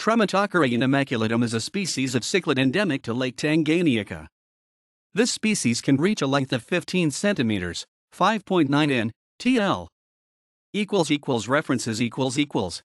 Trematocara unimaculatum is a species of cichlid endemic to Lake Tanganyika. This species can reach a length of 15 centimeters, 5.9 in, TL. Equals equals references equals equals.